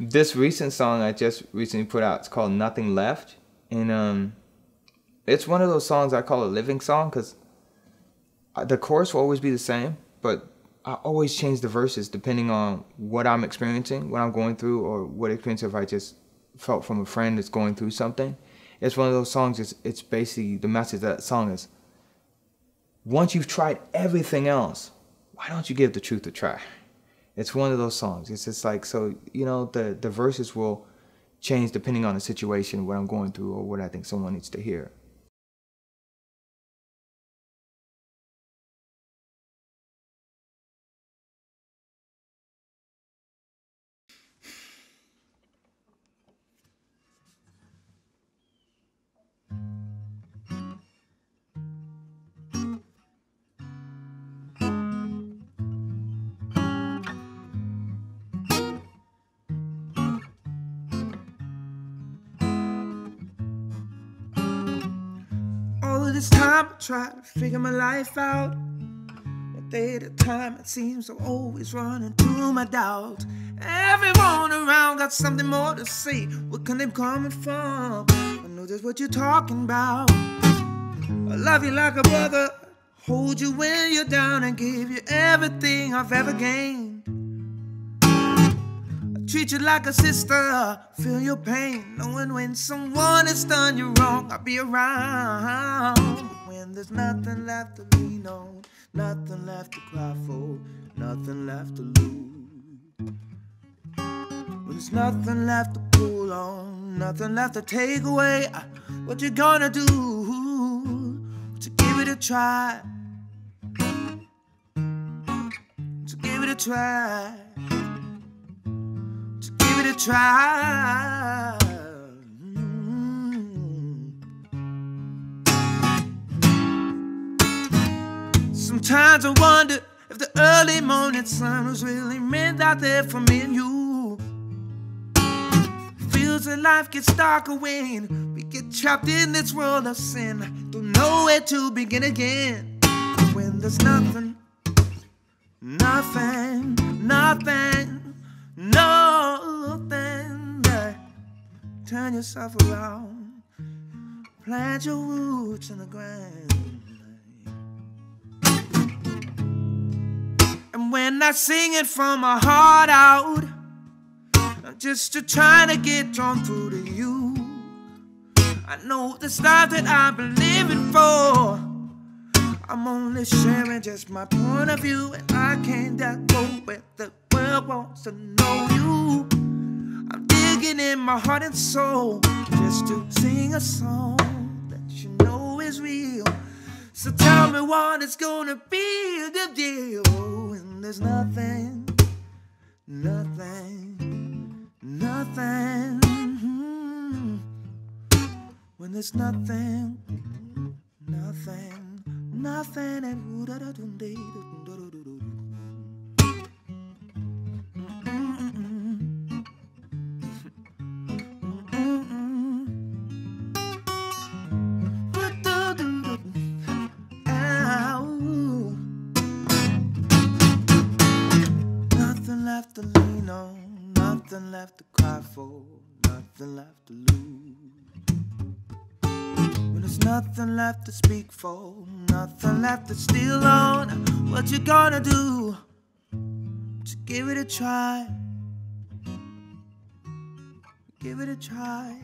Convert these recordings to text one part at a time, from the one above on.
This recent song I just recently put out, it's called Nothing Left. And um, it's one of those songs I call a living song because the chorus will always be the same, but I always change the verses depending on what I'm experiencing, what I'm going through, or what experience if I just felt from a friend that's going through something. It's one of those songs. It's it's basically the message that song is. Once you've tried everything else, why don't you give the truth a try? It's one of those songs. It's just like so you know the the verses will change depending on the situation, what I'm going through, or what I think someone needs to hear. This time I try to figure my life out. One day a time, it seems I'm always running through my doubts. Everyone around got something more to say. What can they be coming from? I know just what you're talking about. I love you like a brother, hold you when you're down, and give you everything I've ever gained. Treat you like a sister, feel your pain. Knowing when someone has done you wrong, I'll be around. When there's nothing left to lean on, nothing left to cry for, nothing left to lose. When there's nothing left to pull on, nothing left to take away, what you gonna do to give it a try? To give it a try try. Sometimes I wonder if the early morning sun was really meant out there for me and you. Feels that life gets darker when we get trapped in this world of sin. Don't know where to begin again. When there's nothing, nothing, nothing, no but turn yourself around, plant your roots in the ground. And when I sing it from my heart out, I'm just trying to get on through to you. I know the stuff that I've been living for. I'm only sharing just my point of view, and I can't go where the world wants to know you in my heart and soul just to sing a song that you know is real. So tell me what it's gonna be the deal when there's nothing, nothing, nothing. Hmm. When there's nothing, nothing, nothing, and nothing left to cry for, nothing left to lose. When there's nothing left to speak for, nothing left to steal on, what you gonna do to give it a try? Give it a try.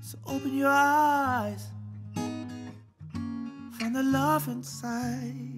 So open your eyes, find the love inside.